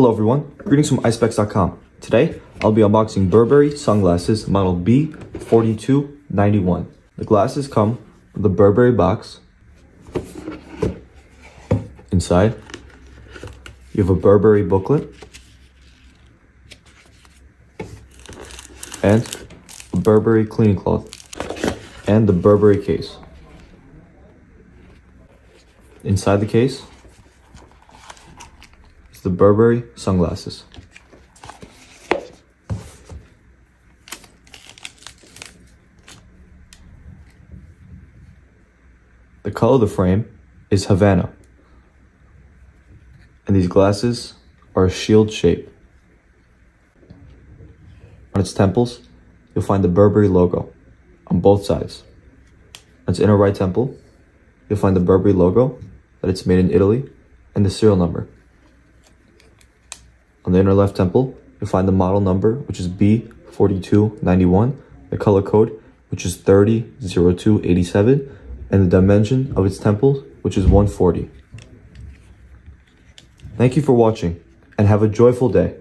Hello everyone, greetings from Eyespecs.com. Today, I'll be unboxing Burberry sunglasses model B4291. The glasses come with a Burberry box. Inside, you have a Burberry booklet and a Burberry cleaning cloth and the Burberry case. Inside the case is the Burberry sunglasses. The color of the frame is Havana. And these glasses are a shield shape. On its temples, you'll find the Burberry logo on both sides. On its inner right temple, you'll find the Burberry logo that it's made in Italy and the serial number. On the inner left temple, you'll find the model number, which is B4291, the color code, which is 300287, and the dimension of its temple, which is 140. Thank you for watching, and have a joyful day.